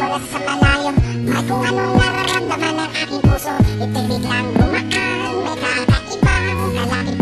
umalis sa malayo May kung anong nararamdaman ng aking puso. Itibig lang gumaan May kakaibang talakit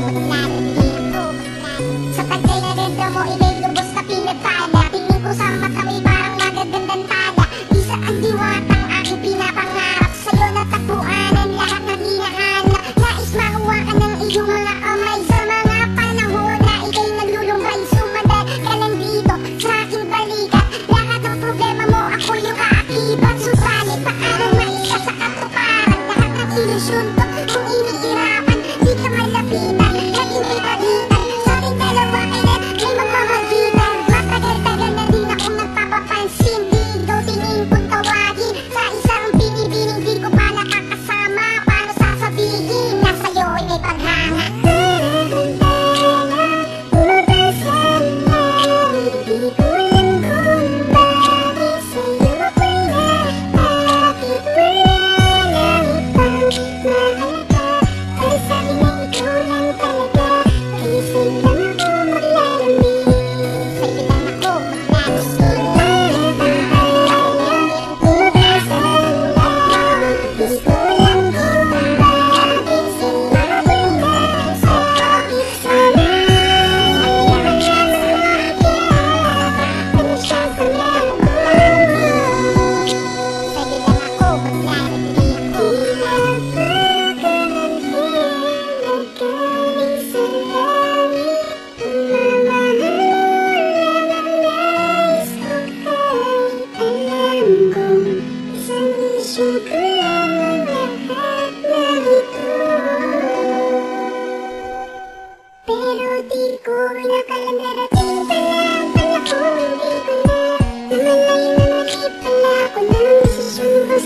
home.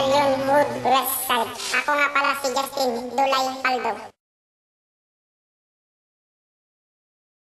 Value Mood Westcard. Ako nga pala si Justin Dulay Paldo.